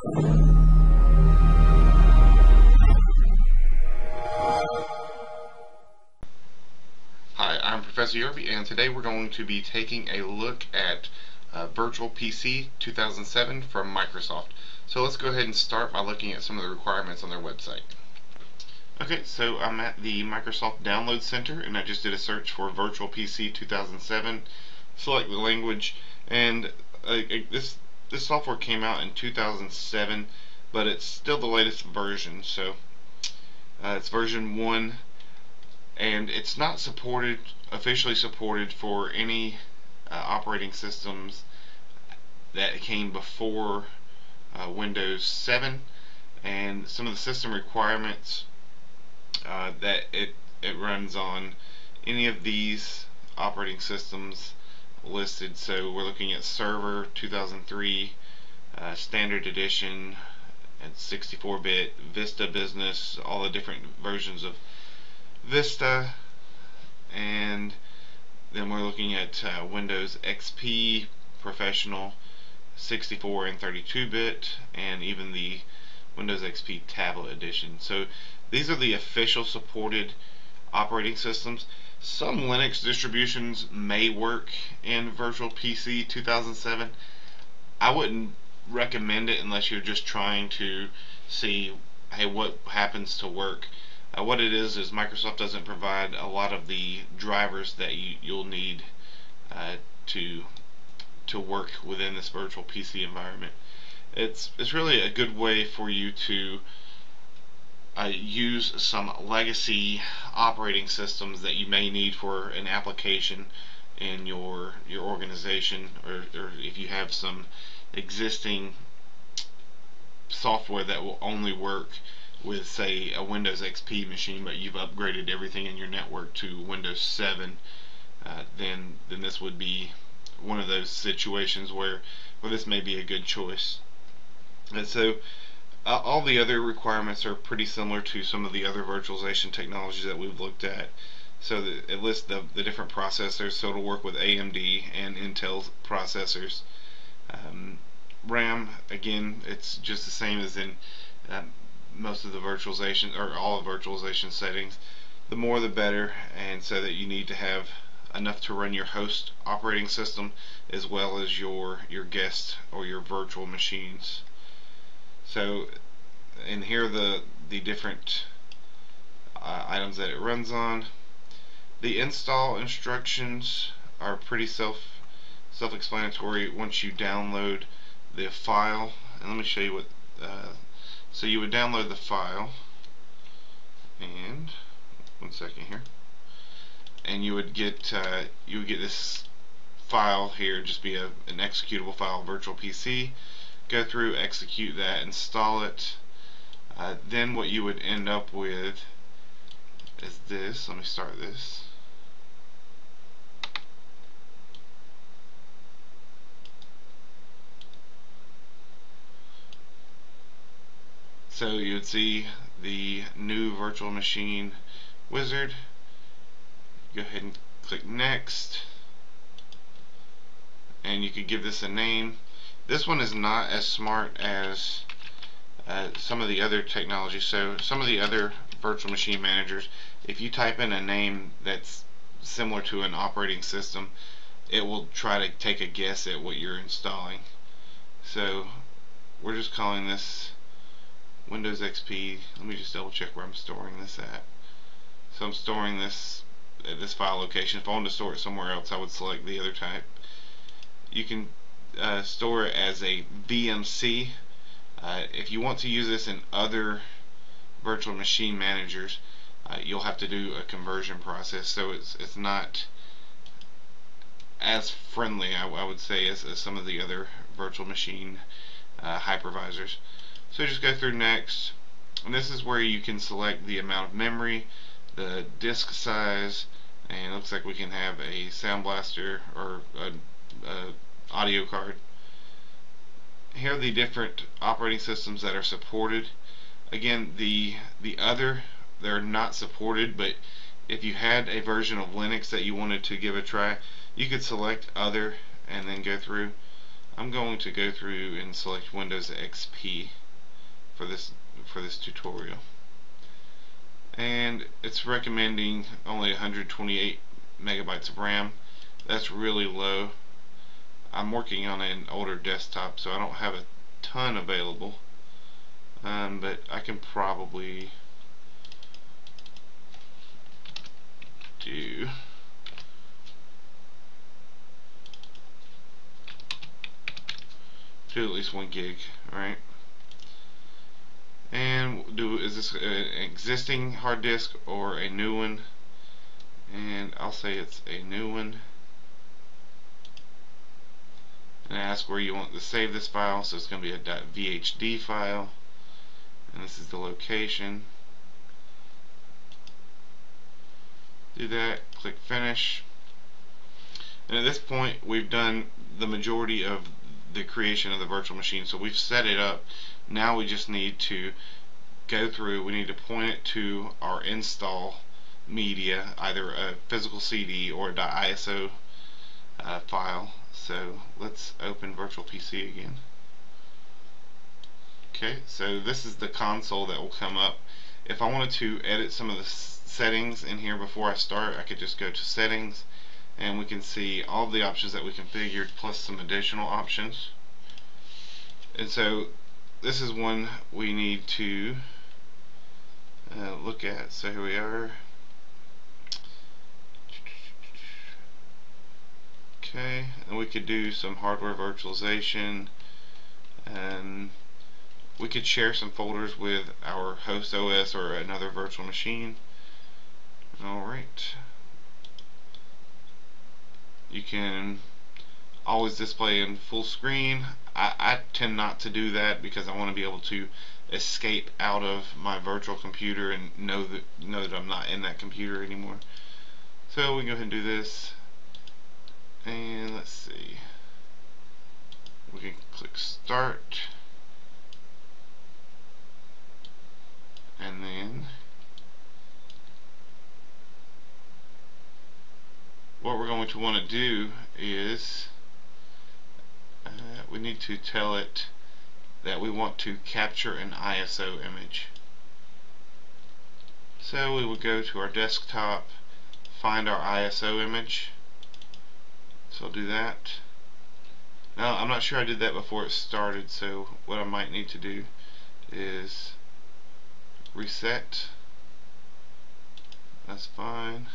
Hi, I'm Professor Yerby and today we're going to be taking a look at uh, Virtual PC 2007 from Microsoft. So let's go ahead and start by looking at some of the requirements on their website. Okay, so I'm at the Microsoft Download Center and I just did a search for Virtual PC 2007. Select the language and uh, this this software came out in 2007 but it's still the latest version so uh, it's version 1 and it's not supported officially supported for any uh, operating systems that came before uh, Windows 7 and some of the system requirements uh, that it it runs on any of these operating systems listed. So we're looking at server 2003 uh, standard edition and 64-bit Vista Business all the different versions of Vista. And then we're looking at uh, Windows XP Professional 64 and 32-bit and even the Windows XP Tablet Edition. So these are the official supported operating systems some Linux distributions may work in Virtual PC 2007 I wouldn't recommend it unless you're just trying to see hey what happens to work uh, what it is is Microsoft doesn't provide a lot of the drivers that you, you'll need uh, to to work within this virtual PC environment. It's it's really a good way for you to uh, use some legacy operating systems that you may need for an application in your your organization or, or if you have some existing software that will only work with say a Windows XP machine but you've upgraded everything in your network to Windows 7 uh, then then this would be one of those situations where where this may be a good choice. And so uh, all the other requirements are pretty similar to some of the other virtualization technologies that we've looked at. So the, it lists the, the different processors. So it'll work with AMD and Intel processors. Um, RAM again it's just the same as in um, most of the virtualization or all the virtualization settings. The more the better and so that you need to have enough to run your host operating system as well as your your guest or your virtual machines so and here the the different uh, items that it runs on. The install instructions are pretty self self-explanatory once you download the file. And let me show you what uh, so you would download the file. And one second here. And you would get uh, you would get this file here just be a, an executable file virtual PC go through execute that install it uh, then what you would end up with is this let me start this So you would see the new virtual machine wizard. Go ahead and click next. And you could give this a name. This one is not as smart as uh, some of the other technologies. So some of the other virtual machine managers, if you type in a name that's similar to an operating system, it will try to take a guess at what you're installing. So we're just calling this Windows XP. Let me just double check where I'm storing this at. So I'm storing this at this file location. If I wanted to store it somewhere else, I would select the other type. You can uh, store it as a VMC. Uh, if you want to use this in other virtual machine managers, uh, you'll have to do a conversion process. So it's it's not as friendly, I, I would say, as, as, some of the other virtual machine uh, hypervisors. So just go through next and this is where you can select the amount of memory, the disk size, and it looks like we can have a Sound Blaster or a, a audio card. Here are the different operating systems that are supported. Again, the the other they're not supported, but if you had a version of Linux that you wanted to give a try, you could select other and then go through. I'm going to go through and select Windows XP for this for this tutorial and it's recommending only 128 megabytes of RAM that's really low I'm working on an older desktop so I don't have a ton available. Um, but I can probably do do at least one gig right? And do is this an existing hard disk or a new one? And I'll say it's a new one and ask where you want to save this file so it's going to be a .vhd file. And this is the location. Do that click finish. And at this point we've done the majority of the creation of the virtual machine so we've set it up. Now we just need to go through, we need to point it to our install media, either a physical CD or a .iso uh, file. So let's open Virtual PC again. Okay, so this is the console that will come up. If I wanted to edit some of the settings in here before I start, I could just go to settings and we can see all the options that we configured plus some additional options. And so this is one we need to uh, look at. So here we are. Okay, and we could do some hardware virtualization and we could share some folders with our host OS or another virtual machine. Alright. You can always display in full screen. I, I tend not to do that because I want to be able to escape out of my virtual computer and know that know that I'm not in that computer anymore. So we can go ahead and do this. And let's see. We can click start. And then what we're going to want to do is uh, we need to tell it that we want to capture an ISO image. So we would go to our desktop, find our ISO image. So I'll do that. Now I'm not sure I did that before it started, so what I might need to do is reset. That's fine.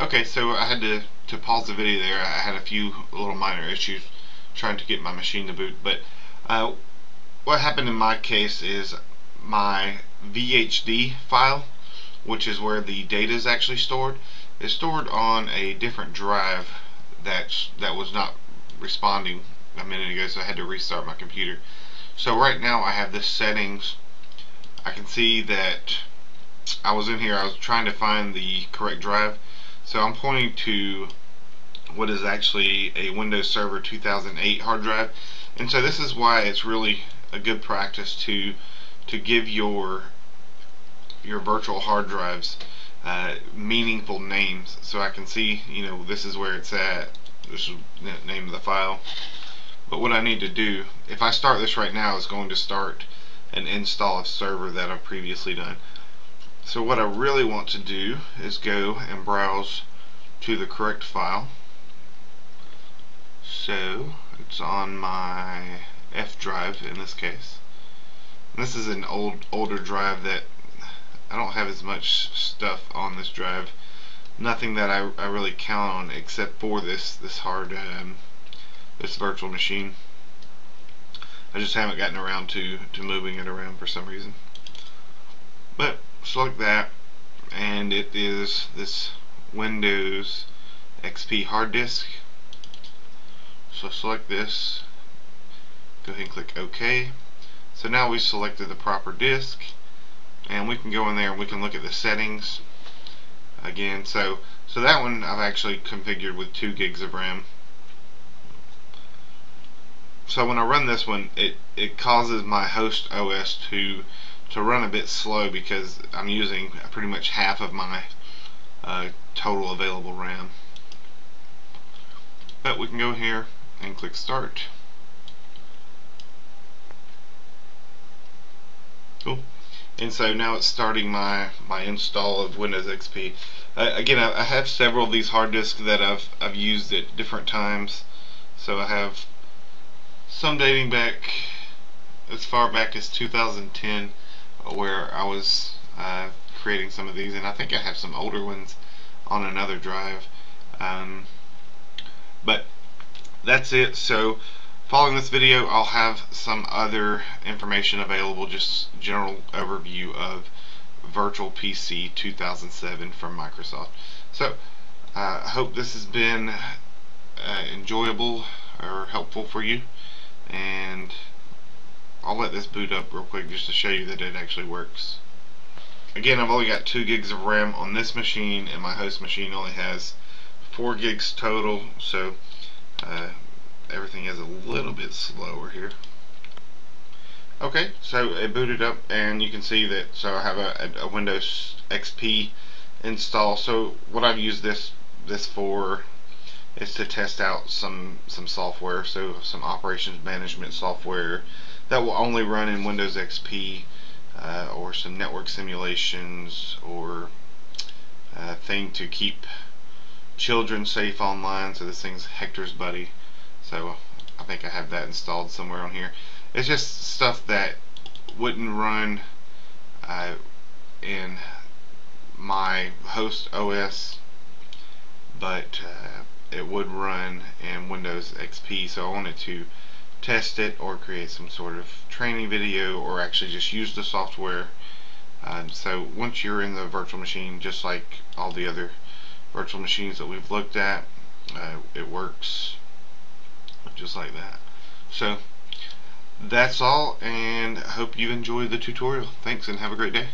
Okay, so I had to, to pause the video there. I had a few little minor issues trying to get my machine to boot, but uh, what happened in my case is my VHD file, which is where the data is actually stored, is stored on a different drive that that was not responding a minute ago, so I had to restart my computer. So right now I have the settings. I can see that I was in here, I was trying to find the correct drive so I'm pointing to what is actually a Windows Server 2008 hard drive. And so this is why it's really a good practice to to give your your virtual hard drives uh, meaningful names so I can see you know this is where it's at this is the name of the file but what I need to do if I start this right now is going to start an install of server that I've previously done so what I really want to do is go and browse to the correct file. So it's on my F drive in this case. This is an old older drive that I don't have as much stuff on this drive. Nothing that I, I really count on except for this this hard um, this virtual machine. I just haven't gotten around to to moving it around for some reason. But select that and it is this Windows XP hard disk so select this go ahead and click OK so now we selected the proper disk and we can go in there and we can look at the settings again. So so that one I've actually configured with 2 gigs of RAM. So when I run this one it it causes my host OS to to run a bit slow because I'm using pretty much half of my uh, total available RAM. but we can go here and click start. Cool and so now it's starting my my install of Windows XP uh, again I, I, have several of these hard disks that I've I've used at different times. So I have some dating back as far back as 2010 where I was uh, creating some of these and I think I have some older ones on another drive. Um, but that's it. So Following this video, I'll have some other information available, just general overview of Virtual PC 2007 from Microsoft. So, I uh, hope this has been uh, enjoyable or helpful for you, and I'll let this boot up real quick just to show you that it actually works. Again, I've only got 2 gigs of RAM on this machine, and my host machine only has 4 gigs total, so uh, everything is a little bit slower here. Okay, so it booted up and you can see that, so I have a, a Windows XP install. So what I've used this this for is to test out some some software, so some operations management software that will only run in Windows XP uh, or some network simulations or a uh, thing to keep children safe online. So this thing's Hector's Buddy. So I think I have that installed somewhere on here. It's just stuff that wouldn't run uh, in my host OS, but uh, it would run in Windows XP. So I wanted to test it or create some sort of training video or actually just use the software. Um, so once you're in the virtual machine, just like all the other virtual machines that we've looked at, uh, it works just like that. So that's all and hope you enjoyed the tutorial. Thanks and have a great day.